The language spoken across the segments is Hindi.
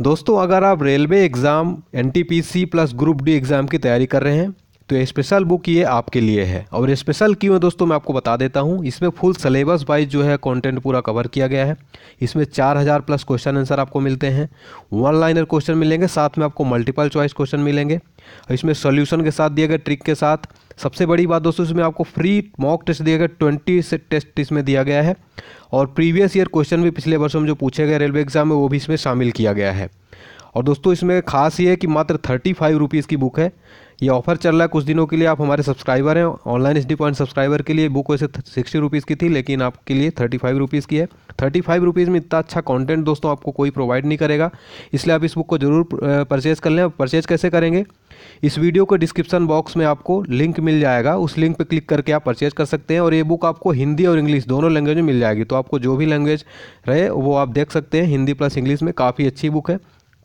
दोस्तों, अगर आप railway exam NTPC plus group D exam की तैयारी कर रहे हैं तो स्पेशल बुक ये आपके लिए है। और स्पेशल क्यों है दोस्तों, मैं आपको बता देता हूँ। इसमें फुल सिलेबस वाइज जो है कंटेंट पूरा कवर किया गया है। इसमें चार हज़ार प्लस क्वेश्चन आंसर आपको मिलते हैं। वन लाइनर क्वेश्चन मिलेंगे, साथ में आपको मल्टीपल चॉइस क्वेश्चन मिलेंगे। और इसमें सोल्यूशन के साथ दिए गए ट्रिक के साथ सबसे बड़ी बात दोस्तों, इसमें आपको फ्री मॉक टेस्ट दिया गया ट्वेंटी से टेस्ट इसमें दिया गया है। और प्रीवियस ईयर क्वेश्चन भी पिछले वर्षों में जो पूछे गए रेलवे एग्ज़ाम में, वो भी इसमें शामिल किया गया है। और दोस्तों, इसमें खास ये है कि मात्र थर्टी फाइव रुपीज़ की बुक है। ये ऑफ़र चल रहा है कुछ दिनों के लिए, आप हमारे सब्सक्राइबर हैं, online H D point subscriber के लिए बुक वैसे सिक्सटी रुपीज़ की थी, लेकिन आपके लिए थर्टी फाइव रुपीज़ की है। थर्टी फाइव रुपीज़ में इतना अच्छा कंटेंट दोस्तों आपको कोई प्रोवाइड नहीं करेगा, इसलिए आप इस बुक को ज़रूर परचेज़ कर लें। परचेज़ कैसे करेंगे? इस वीडियो के डिस्क्रिप्शन बॉक्स में आपको लिंक मिल जाएगा, उस लिंक पर क्लिक करके आप परचेज कर सकते हैं, और ये बुक आपको हिंदी और इंग्लिश दोनों लैंग्वेज में मिल जाएगी। तो आपको जो भी लैंग्वेज रहे, वो आप देख सकते हैं, हिंदी प्लस इंग्लिश में काफ़ी अच्छी बुक है।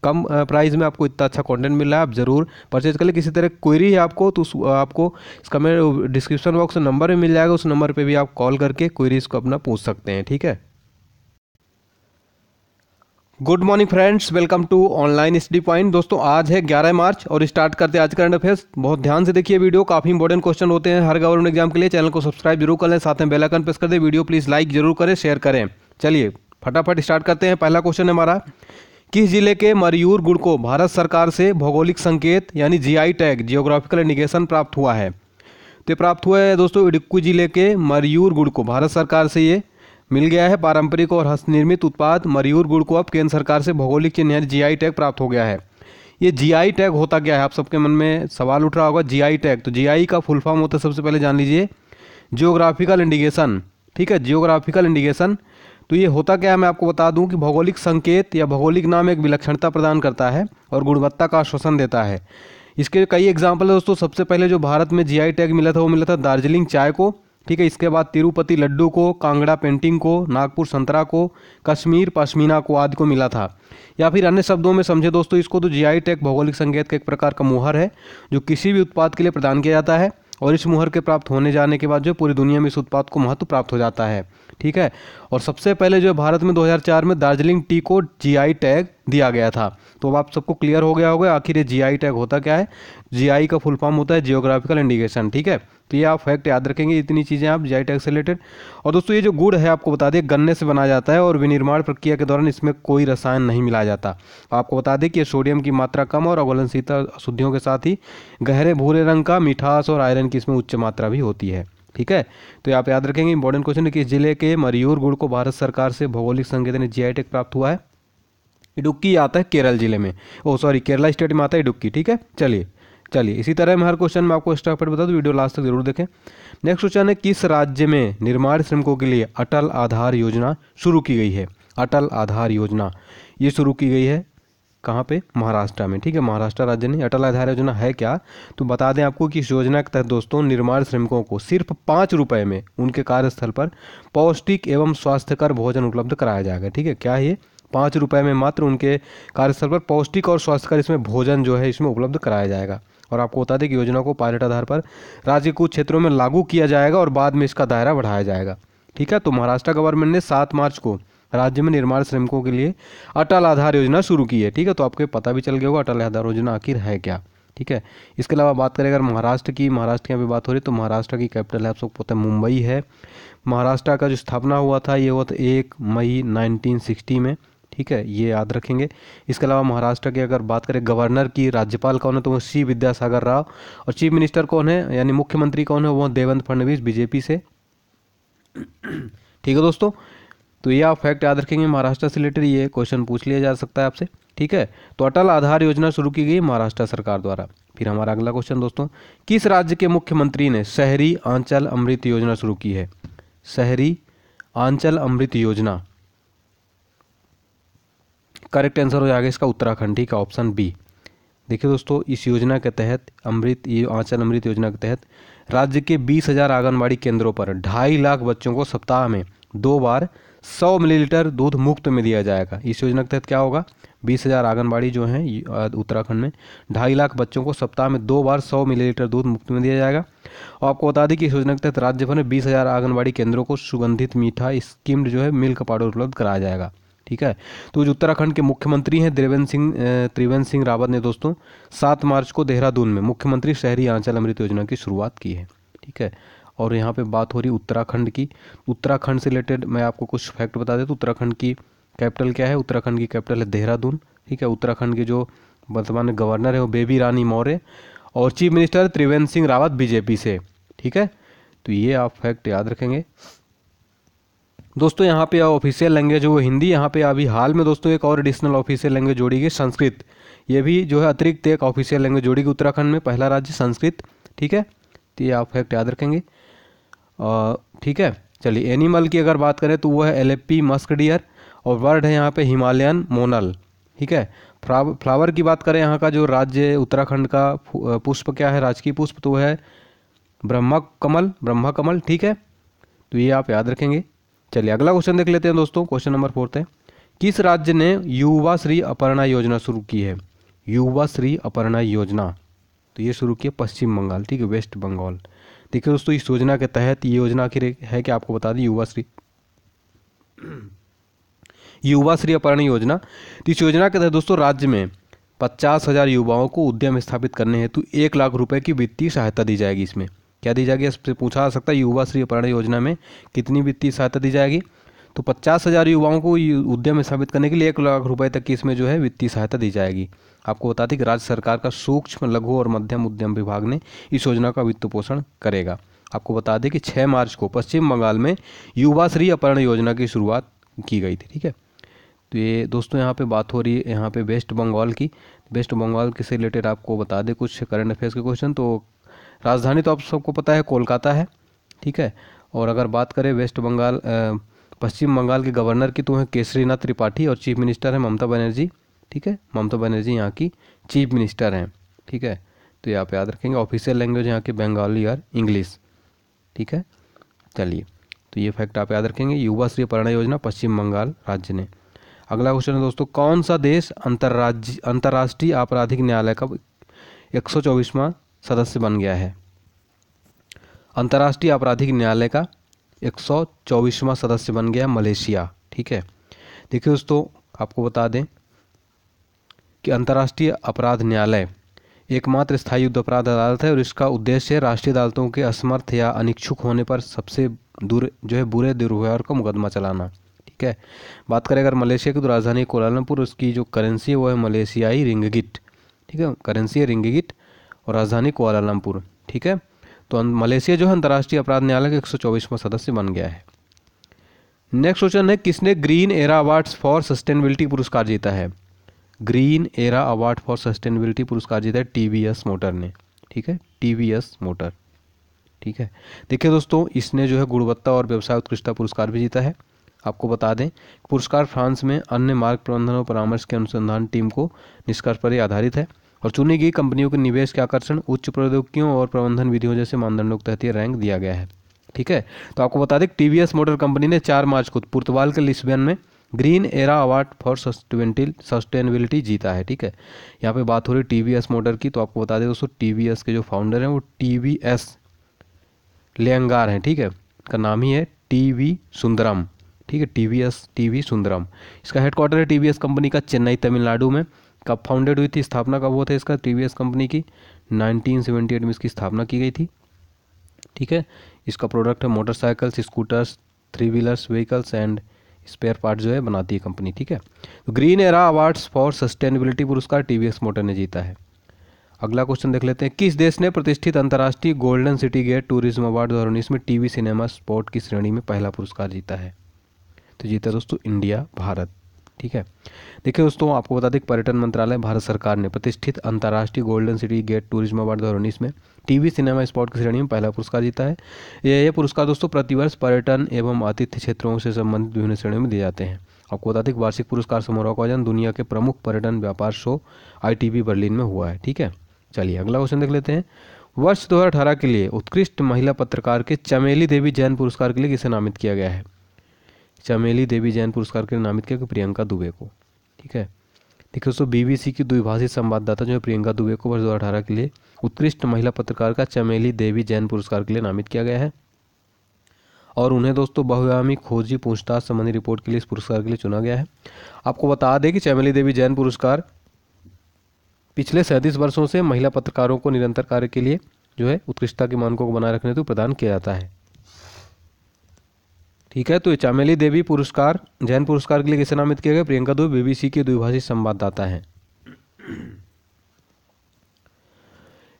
कम प्राइस में आपको इतना अच्छा कंटेंट मिल रहा है, आप ज़रूर परचेज कर ले। किसी तरह क्वेरी है आपको तो आपको इसका मेरे डिस्क्रिप्शन बॉक्स नंबर भी मिल जाएगा, उस नंबर पर भी आप कॉल करके क्वेरीज को अपना पूछ सकते हैं, ठीक है? Good morning friends welcome to online study point दोस्तों, आज है 11 मार्च और स्टार्ट करते हैं आज करंट अफेयर्स बहुत ध्यान से देखिए वीडियो काफ़ी इंपॉर्टेंट क्वेश्चन होते हैं हर गवर्नमेंट एग्ज़ाम के लिए। चैनल को सब्सक्राइब ज़रूर कर लें, साथ में बेलाइकन प्रेस कर दें। वीडियो प्लीज़ लाइक ज़रूर करें शेयर करें। चलिए, फटाफट स्टार्ट करते हैं। पहला क्वेश्चन है हमारा किस ज़िले के मरयूर गुड़ को भारत सरकार से भौगोलिक संकेत, यानी जीआई टैग जियोग्राफिकल इंडिकेशन प्राप्त हुआ है। तो प्राप्त हुआ है दोस्तों इडुक्कू ज़िले के मरयूर गुड़ को। भारत सरकार से ये मिल गया है पारंपरिक और हस्तनिर्मित उत्पाद। मरयूर गुड़ को अब केंद्र सरकार से भौगोलिक चिन्ह, यानी जीआई टैग प्राप्त हो गया है। ये जीआई टैग होता क्या है? आप सबके मन में सवाल उठ रहा होगा जीआई टैग तो जीआई का फुल फॉर्म होता है, सबसे पहले जान लीजिए। जियोग्राफिकल इंडिकेशन ठीक है? जियोग्राफिकल इंडिकेशन तो ये होता क्या है, मैं आपको बता दूँ कि भौगोलिक संकेत या भौगोलिक नाम एक विलक्षणता प्रदान करता है और गुणवत्ता का आश्वासन देता है। इसके कई एग्ज़ाम्पल है दोस्तों। सबसे पहले जो भारत में जीआई टैग मिला था, वो मिला था दार्जिलिंग चाय को, ठीक है? इसके बाद तिरुपति लड्डू को, कांगड़ा पेंटिंग को, नागपुर संतरा को, कश्मीर पश्मीना को आदि को मिला था। या फिर अन्य शब्दों में समझे दोस्तों, इसको तो जीआई टैग भौगोलिक संकेत का एक प्रकार का मुहर है, जो किसी भी उत्पाद के लिए प्रदान किया जाता है और इस मुहर के प्राप्त होने जाने के बाद जो पूरी दुनिया में इस उत्पाद को महत्व प्राप्त हो जाता है। ठीक है? और सबसे पहले जो भारत में 2004 में दार्जिलिंग टी को जीआई टैग दिया गया था। तो अब आप सबको क्लियर हो गया होगा, आखिर ये जीआई टैग होता क्या है? जीआई का फुल फॉर्म होता है जियोग्राफिकल इंडिकेशन ठीक है? तो ये आप फैक्ट याद रखेंगे, इतनी चीज़ें आप जीआई टैग से रिलेटेड और दोस्तों, ये जो गुड़ है, आपको बता दें, गन्ने से बनाया जाता है और विनिर्माण प्रक्रिया के दौरान इसमें कोई रसायन नहीं मिलाया जाता। आपको बता दें कि सोडियम की मात्रा कम और अवलनशीलता अशुद्धियों के साथ ही गहरे भूरे रंग का मिठास और आयरन की इसमें उच्च मात्रा भी होती है। ठीक है? तो आप याद रखेंगे इंपॉर्टेंट क्वेश्चन कि ज़िले के मरियूर गुड़ को भारत सरकार से भौगोलिक संकेत जी टैग प्राप्त हुआ है। इडुक्की आता है केरल ज़िले में। ओ सॉरी केरला स्टेट में आता है इडुक्की, ठीक है? चलिए चलिए, इसी तरह मैं हर क्वेश्चन में आपको स्टाफ बता दूँ वीडियो लास्ट तक ज़रूर देखें। नेक्स्ट क्वेश्चन है, किस राज्य में निर्माण श्रमिकों के लिए अटल आधार योजना शुरू की गई है? अटल आधार योजना, ये शुरू की गई है कहाँ पे? महाराष्ट्र में। ठीक है, महाराष्ट्र राज्य ने अटल आधार योजना है क्या? तो बता दें आपको कि इस योजना के तहत दोस्तों, निर्माण श्रमिकों को सिर्फ़ पाँच रुपये में उनके कार्यस्थल पर पौष्टिक एवं स्वास्थ्यकर भोजन उपलब्ध कराया जाएगा। ठीक है, क्या ये? पाँच रुपये में मात्र उनके कार्यस्थल पर पौष्टिक और स्वास्थ्यकर इसमें भोजन जो है इसमें उपलब्ध कराया जाएगा। और आपको बता दें कि योजना को पायलट आधार पर राज्य के कुछ क्षेत्रों में लागू किया जाएगा और बाद में इसका दायरा बढ़ाया जाएगा। ठीक है तो महाराष्ट्र गवर्नमेंट ने सात मार्च को राज्य में निर्माण श्रमिकों के लिए अटल आधार योजना शुरू की है। ठीक है तो आपको पता भी चल गया होगा अटल आधार योजना आखिर है क्या। ठीक है, इसके अलावा बात करें अगर महाराष्ट्र की महाराष्ट्र की अभी बात हो रही है तो महाराष्ट्र की कैपिटल है, आप सबको पता है, मुंबई है। महाराष्ट्र का जो स्थापना हुआ था, ये हुआ था एक मई 1960 में। ठीक है, ये याद रखेंगे। इसके अलावा महाराष्ट्र की अगर बात करें, गवर्नर की राज्यपाल कौन है तो वो सी विद्यासागर राव। और चीफ मिनिस्टर कौन है, यानी मुख्यमंत्री कौन है, वो देवेंद्र फडणवीस, बीजेपी से। ठीक है दोस्तों तो ये आप फैक्ट याद रखेंगे, महाराष्ट्र से रिलेटेड ये क्वेश्चन पूछ लिया जा सकता है आपसे, ठीक है? तो अटल आधार योजना शुरू की गई महाराष्ट्र सरकार द्वारा। फिर हमारा अगला क्वेश्चन दोस्तों, किस राज्य के मुख्यमंत्री ने शहरी आंचल अमृत योजना शुरू की है? शहरी आंचल अमृत योजना। करेक्ट आंसर हो जाएगा इसका उत्तराखंड, ठीक है? ऑप्शन बी देखिए दोस्तों, इस योजना के तहत, अमृत, ये आंचल अमृत योजना के तहत, राज्य के बीस हज़ार आंगनबाड़ी केंद्रों पर ढाई लाख बच्चों को सप्ताह में दो बार सौ मिलीलीटर दूध मुफ़्त में दिया जाएगा। इस योजना के तहत क्या होगा? बीस हज़ार आंगनबाड़ी जो हैं उत्तराखंड में ढाई लाख बच्चों को सप्ताह में दो बार सौ मिलीलीटर दूध मुफ़्त में दिया जाएगा। और आपको बता दें कि इस योजना के तहत राज्य भर में बीस हज़ार आंगनबाड़ी केंद्रों को सुगंधित मीठा स्कीम्ड जो है मिल्क पाउडर उपलब्ध कराया जाएगा। ठीक है? तो जो उत्तराखंड के मुख्यमंत्री हैं, त्रिवेंद्र सिंह त्रिवेंद्र सिंह रावत ने दोस्तों, सात मार्च को देहरादून में मुख्यमंत्री शहरी आंचल अमृत योजना की शुरुआत की है। ठीक है? और यहाँ पे बात हो रही उत्तराखंड की। उत्तराखंड से रिलेटेड मैं आपको कुछ फैक्ट बता देता उत्तराखंड की कैपिटल क्या है? उत्तराखंड की कैपिटल है देहरादून, ठीक है? उत्तराखंड के जो वर्तमान गवर्नर है वो बेबी रानी मौर्य और chief minister Trivendra Singh Rawat BJP से, ठीक है? तो ये आप फैक्ट याद रखेंगे। दोस्तों, यहाँ पे ऑफिशियल लैंग्वेज वो हिंदी, यहाँ पे अभी हाल में दोस्तों एक और एडिशनल ऑफिशियल लैंग्वेज जोड़ी गई, संस्कृत। ये भी जो है अतिरिक्त एक ऑफिशियल लैंग्वेज जोड़ी गई उत्तराखंड में, पहला राज्य संस्कृत, ठीक है? तो ये आप फैक्ट याद रखेंगे। ठीक है? चलिए एनिमल की अगर बात करें तो वो है एलेपी मस्क डियर और वर्ड है यहाँ पे हिमालयन मोनल, ठीक है? फ्लावर की बात करें, यहाँ का जो राज्य उत्तराखंड का पुष्प क्या है? राजकीय पुष्प तो है ब्रह्मा कमल ब्रह्मा कमल, ठीक है? तो ये आप याद रखेंगे। चलिए, अगला क्वेश्चन देख लेते हैं दोस्तों क्वेश्चन नंबर फोर्थ है किस राज्य ने युवा श्री अपर्णा योजना शुरू की है? युवा श्री अपर्णा योजना। तो ये शुरू की है पश्चिम बंगाल, ठीक है? West Bengal. देखिए दोस्तों, इस योजना के तहत ये योजना आखिर है कि आपको बता दें, युवा श्री। युवा श्री अपर्णा योजना। तो इस योजना के तहत दोस्तों, राज्य में पचास हज़ार युवाओं को उद्यम स्थापित करने हेतु एक लाख रुपए की वित्तीय सहायता दी जाएगी इसमें। क्या दी जाएगी, इससे पूछा जा सकता है, युवा श्री अपहरण योजना में कितनी वित्तीय सहायता दी जाएगी? तो पचास हज़ार युवाओं को उद्यम स्थापित करने के लिए एक लाख रुपए तक की इसमें जो है वित्तीय सहायता दी जाएगी। आपको बता दें कि राज्य सरकार का सूक्ष्म लघु और मध्यम उद्यम विभाग ने इस योजना का वित्त पोषण करेगा। आपको बता दें कि 6 मार्च को पश्चिम बंगाल में युवा श्री अपहरण योजना की शुरुआत की गई थी, ठीक है? तो ये दोस्तों, यहाँ पे बात हो रही है, यहाँ पे वेस्ट बंगाल की। वेस्ट बंगाल के रिलेटेड आपको बता दें कुछ करंट अफेयर्स के क्वेश्चन तो राजधानी तो आप सबको पता है, कोलकाता है, ठीक है? और अगर बात करें वेस्ट बंगाल पश्चिम बंगाल के गवर्नर की तो है केसरीनाथ त्रिपाठी और चीफ मिनिस्टर है ममता बनर्जी। ठीक है? ममता बनर्जी यहाँ की चीफ मिनिस्टर हैं, ठीक है? तो ये आप याद रखेंगे ऑफिशियल लैंग्वेज यहाँ की बंगाली और इंग्लिश ठीक है? चलिए तो ये फैक्ट आप याद रखेंगे, युवा श्री प्रेरणा योजना पश्चिम बंगाल राज्य ने। अगला क्वेश्चन है दोस्तों, कौन सा देश अंतर्राज्य, अंतर्राष्ट्रीय आपराधिक न्यायालय का एक सौ सदस्य बन गया है? अंतर्राष्ट्रीय आपराधिक न्यायालय का एक सौ सदस्य बन गया मलेशिया, ठीक है? देखिए दोस्तों, आपको बता दें कि अंतर्राष्ट्रीय अपराध न्यायालय। एकमात्र स्थायी युद्ध अपराध अदालत है और इसका उद्देश्य राष्ट्रीय अदालतों के असमर्थ या अनिच्छुक होने पर सबसे दूर जो है बुरे दुर्व्यवहार का मुकदमा चलाना। ठीक है? बात करें अगर मलेशिया की तो राजधानी कोलालमपुर उसकी जो करेंसी है वो है मलेशियाई रिंगगिट। ठीक है? करेंसी है रिंगगिट और राजधानी कोलालमपुर ठीक है? तो मलेशिया जो है अंतर्राष्ट्रीय अपराध न्यायालय का एक सौ सदस्य बन गया है। नेक्स्ट क्वेश्चन है, किसने Green Era awards for sustainability पुरस्कार जीता है? Green Era award for sustainability पुरस्कार जीता है टीवीएस मोटर ने, ठीक है? टीवीएस मोटर, ठीक है? देखिए दोस्तों, इसने जो है गुणवत्ता और व्यवसाय उत्कृष्टता पुरस्कार भी जीता है। आपको बता दें पुरस्कार फ्रांस में अन्य मार्ग प्रबंधन और परामर्श के अनुसंधान टीम को निष्कर्ष पर आधारित है और चुनी गई कंपनियों के निवेश के आकर्षण उच्च प्रौद्योगिकियों और प्रबंधन विधियों जैसे मानदंडों के तहत रैंक दिया गया है, ठीक है? तो आपको बता दें टीवीएस मोटर कंपनी ने चार मार्च को पुर्तवाल के लिस्बेन में Green Era award for sustainability जीता है, ठीक है? यहाँ पे बात हो रही टी वी एस मोटर की तो आपको बता दें दोस्तों टी वी एस के जो फाउंडर हैं, वो टी वी एस लेंगार हैं, ठीक है? का नाम ही है टी वी सुंदरम, ठीक है? T V S T V Sundaram. इसका हेडक्वार्टर है टी वी एस कंपनी का, चेन्नई, तमिलनाडु में। कब फाउंडेड हुई थी, स्थापना कब हुआ था इसका टी वी एस कंपनी की 1978 में इसकी स्थापना की गई थी, ठीक है? इसका प्रोडक्ट है motorcycles scooters three wheelers vehicles and spare part जो है बनाती है कंपनी ठीक है? तो Green Era awards for sustainability पुरस्कार टीवीएस मोटर ने जीता है। अगला क्वेश्चन देख लेते हैं। किस देश ने प्रतिष्ठित अंतर्राष्ट्रीय golden city gate tourism award दो हज़ार में टीवी सिनेमा स्पोर्ट की श्रेणी में पहला पुरस्कार जीता है? तो जीता दोस्तों इंडिया, भारत। ठीक है? देखिए दोस्तों, आपको बता दें पर्यटन मंत्रालय, भारत सरकार ने प्रतिष्ठित अंतर्राष्ट्रीय golden city gate tourism award दो हज़ार उन्नीस में टीवी, सिनेमा, स्पॉट की श्रेणी में पहला पुरस्कार जीता है। यह पुरस्कार दोस्तों प्रतिवर्ष पर्यटन एवं आतिथ्य क्षेत्रों से संबंधित विभिन्न श्रेणियों में दिए जाते हैं। आपको बता दें वार्षिक पुरस्कार समारोह का आयोजन दुनिया के प्रमुख पर्यटन व्यापार शो आई बर्लिन में हुआ है, ठीक है? चलिए अगला क्वेश्चन देख लेते हैं। वर्ष 2018 के लिए उत्कृष्ट महिला पत्रकार के चमेली देवी जैन पुरस्कार के लिए किसे नामित किया गया है? चमेली देवी जैन पुरस्कार के लिए नामित किया प्रियंका दुबे को, ठीक है? देखिए दोस्तों, बीबीसी की द्विभाषी संवाददाता जो है प्रियंका दुबे को वर्ष दो अठारह के लिए उत्कृष्ट महिला पत्रकार का चमेली देवी जैन पुरस्कार के लिए नामित किया गया है। और उन्हें दोस्तों, बहुआयामी खोजी पूछताछ संबंधी रिपोर्ट के लिए इस पुरस्कार के लिए चुना गया है। आपको बता दें कि चमेली देवी जैन पुरस्कार पिछले सैंतीस वर्षों से महिला पत्रकारों को निरंतर कार्य के लिए जो है उत्कृष्टता के मानकों को बनाए रखने हेतु प्रदान किया जाता है। ठीक है तो चामेली देवी पुरस्कार, जैन पुरस्कार के लिए किसे नामित किया गया? प्रियंका दुबे, बीबीसी के द्विभाषी संवाददाता हैं।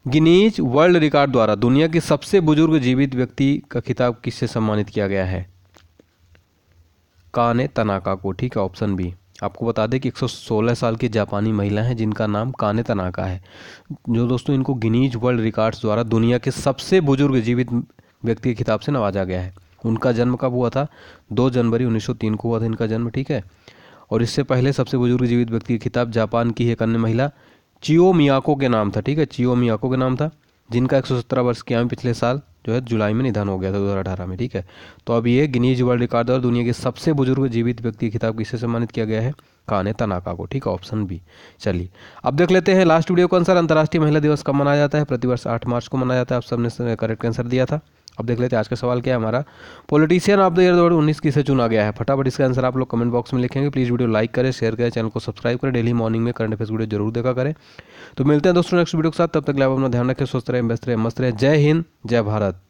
गिनीज वर्ल्ड रिकॉर्ड द्वारा दुनिया के सबसे बुज़ुर्ग जीवित व्यक्ति का खिताब किससे सम्मानित किया गया है? काने तनाका को, ठीक है, ऑप्शन बी। आपको बता दें कि 116 साल की जापानी महिला हैं, जिनका नाम काने तनाका है। जो दोस्तों, इनको गिनीज वर्ल्ड रिकॉर्ड्स द्वारा दुनिया के सबसे बुज़ुर्ग जीवित व्यक्ति के खिताब से नवाजा गया है। उनका जन्म कब हुआ था? दो जनवरी 1903 को हुआ था इनका जन्म, ठीक है? और इससे पहले सबसे बुज़ुर्ग जीवित व्यक्ति की खिताब जापान की एक अन्य महिला, चियो मियाको के नाम था, ठीक है? चियो मियाको के नाम था, जिनका 117 वर्ष की आयु पिछले साल जो है जुलाई में निधन हो गया था दो हज़ार अठारह में, ठीक है? तो अब ये गिनीज वर्ल्ड रिकॉर्ड और दुनिया के सबसे बुज़ुर्ग जीवित व्यक्ति की खिताब किससे सम्मानित किया गया है? काने तनाका को, ठीक है? Option B. चलिए, अब देख लेते हैं लास्ट वीडियो को आंसर अंतर्राष्ट्रीय महिला दिवस कब मनाया जाता है? प्रतिवर्ष आठ मार्च को मनाया जाता है। आप सबने करेक्ट आंसर दिया था। अब देख लेते हैं, आज का सवाल क्या है हमारा। पॉलिटिशियन ऑफ़ द ईयर दो हज़ार उन्नीस किसे चुना गया है? फटाफट इसका आंसर आप लोग कमेंट बॉक्स में लिखेंगे। प्लीज़ वीडियो लाइक करें शेयर करें चैनल को सब्सक्राइब करें डेली मॉर्निंग में करंट अफेयर्स वीडियो ज़रूर देखा करें। तो मिलते हैं दोस्तों नेक्स्ट वीडियो के साथ, तब तक लाइव अपना ध्यान रखें, स्वस्थ रहें, व्यस्त रहें, मस्त रहें। जय हिंद, जय भारत।